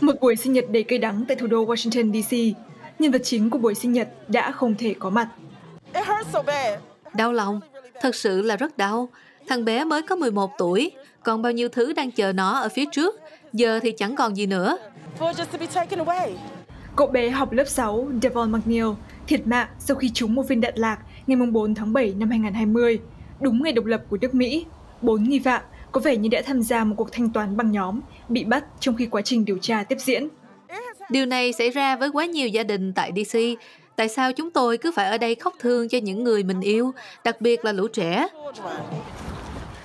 Một buổi sinh nhật đầy cay đắng tại thủ đô Washington DC, nhân vật chính của buổi sinh nhật đã không thể có mặt. Đau lòng, thật sự là rất đau. Thằng bé mới có 11 tuổi, còn bao nhiêu thứ đang chờ nó ở phía trước, giờ thì chẳng còn gì nữa. Cậu bé học lớp 6 Devon McNeil thiệt mạng sau khi trúng một viên đạn lạc ngày 4 tháng 7 năm 2020, đúng ngày độc lập của nước Mỹ. Bốn nghi phạm có vẻ như đã tham gia một cuộc thanh toán băng nhóm, bị bắt trong khi quá trình điều tra tiếp diễn. Điều này xảy ra với quá nhiều gia đình tại DC. Tại sao chúng tôi cứ phải ở đây khóc thương cho những người mình yêu, đặc biệt là lũ trẻ?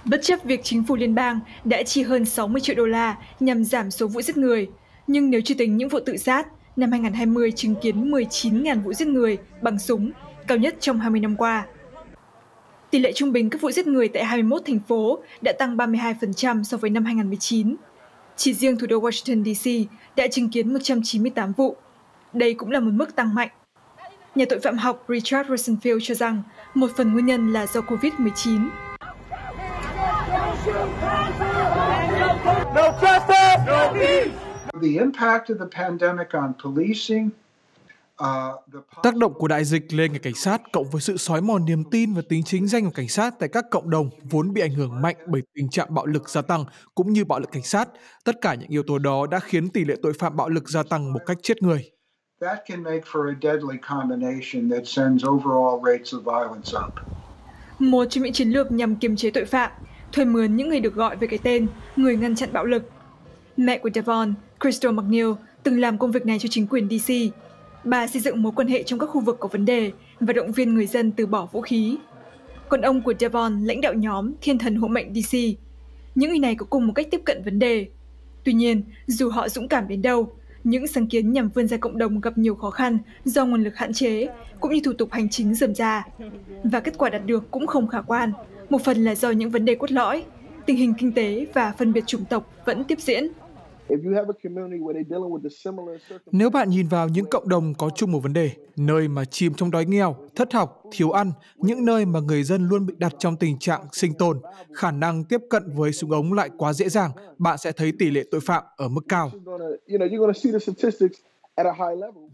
Bất chấp việc chính phủ liên bang đã chi hơn 60 triệu đô la nhằm giảm số vụ giết người, nhưng nếu chưa tính những vụ tự sát, năm 2020 chứng kiến 19.000 vụ giết người bằng súng, cao nhất trong 20 năm qua. Tỷ lệ trung bình các vụ giết người tại 21 thành phố đã tăng 32% so với năm 2019. Chỉ riêng thủ đô Washington DC đã chứng kiến 198 vụ. Đây cũng là một mức tăng mạnh. Nhà tội phạm học Richard Rosenfield cho rằng một phần nguyên nhân là do COVID-19. No justice, no peace. The impact of the pandemic on policing Tác động của đại dịch lên ngành cảnh sát cộng với sự xói mòn niềm tin và tính chính danh của cảnh sát tại các cộng đồng vốn bị ảnh hưởng mạnh bởi tình trạng bạo lực gia tăng cũng như bạo lực cảnh sát, tất cả những yếu tố đó đã khiến tỷ lệ tội phạm bạo lực gia tăng một cách chết người. Một trong những chiến lược nhằm kiềm chế tội phạm, thuê mướn những người được gọi về cái tên người ngăn chặn bạo lực. Mẹ của Devon, Crystal McNeil, từng làm công việc này cho chính quyền DC. Bà xây dựng mối quan hệ trong các khu vực có vấn đề và động viên người dân từ bỏ vũ khí. Còn ông của Devon lãnh đạo nhóm Thiên thần hộ mệnh DC. Những người này có cùng một cách tiếp cận vấn đề. Tuy nhiên, dù họ dũng cảm đến đâu, những sáng kiến nhằm vươn ra cộng đồng gặp nhiều khó khăn do nguồn lực hạn chế, cũng như thủ tục hành chính dườm ra. Và kết quả đạt được cũng không khả quan, một phần là do những vấn đề cốt lõi, tình hình kinh tế và phân biệt chủng tộc vẫn tiếp diễn. Nếu bạn nhìn vào những cộng đồng có chung một vấn đề, nơi mà chìm trong đói nghèo, thất học, thiếu ăn, những nơi mà người dân luôn bị đặt trong tình trạng sinh tồn, khả năng tiếp cận với súng ống lại quá dễ dàng, bạn sẽ thấy tỷ lệ tội phạm ở mức cao.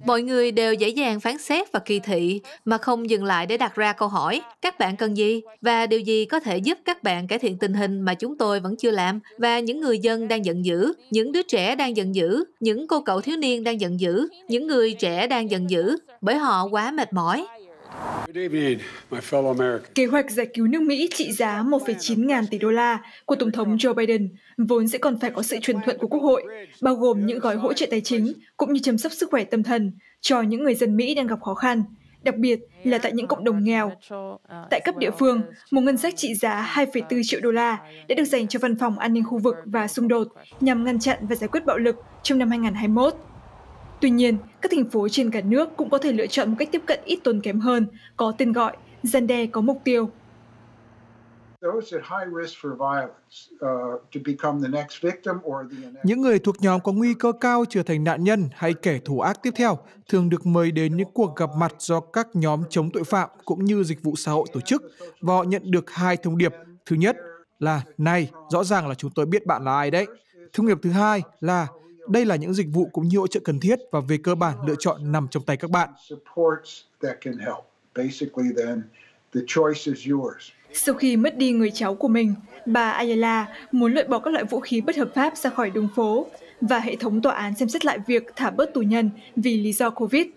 Mọi người đều dễ dàng phán xét và kỳ thị mà không dừng lại để đặt ra câu hỏi các bạn cần gì? Và điều gì có thể giúp các bạn cải thiện tình hình mà chúng tôi vẫn chưa làm? Và những người dân đang giận dữ, những đứa trẻ đang giận dữ, những cô cậu thiếu niên đang giận dữ, những người trẻ đang giận dữ bởi họ quá mệt mỏi. Kế hoạch giải cứu nước Mỹ trị giá 1,9 ngàn tỷ đô la của Tổng thống Joe Biden vốn sẽ còn phải có sự truyền thuận của Quốc hội, bao gồm những gói hỗ trợ tài chính cũng như chăm sóc sức khỏe tâm thần cho những người dân Mỹ đang gặp khó khăn, đặc biệt là tại những cộng đồng nghèo. Tại cấp địa phương, một ngân sách trị giá 2,4 triệu đô la đã được dành cho Văn phòng An ninh khu vực và xung đột nhằm ngăn chặn và giải quyết bạo lực trong năm 2021. Tuy nhiên, các thành phố trên cả nước cũng có thể lựa chọn một cách tiếp cận ít tốn kém hơn, có tên gọi gian đe có mục tiêu. Những người thuộc nhóm có nguy cơ cao trở thành nạn nhân hay kẻ thù ác tiếp theo thường được mời đến những cuộc gặp mặt do các nhóm chống tội phạm cũng như dịch vụ xã hội tổ chức và họ nhận được hai thông điệp. Thứ nhất là này, rõ ràng là chúng tôi biết bạn là ai đấy. Thông điệp thứ hai là đây là những dịch vụ cũng như hỗ trợ cần thiết và về cơ bản lựa chọn nằm trong tay các bạn. Sau khi mất đi người cháu của mình, bà Ayala muốn loại bỏ các loại vũ khí bất hợp pháp ra khỏi đường phố và hệ thống tòa án xem xét lại việc thả bớt tù nhân vì lý do Covid.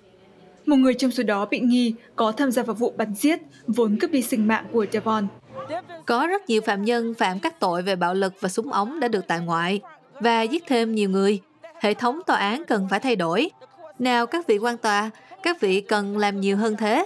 Một người trong số đó bị nghi có tham gia vào vụ bắn giết vốn cướp đi sinh mạng của Devon. Có rất nhiều phạm nhân phạm các tội về bạo lực và súng ống đã được tại ngoại và giết thêm nhiều người hệ thống tòa án cần phải thay đổi. Nào các vị quan tòa, các vị cần làm nhiều hơn thế.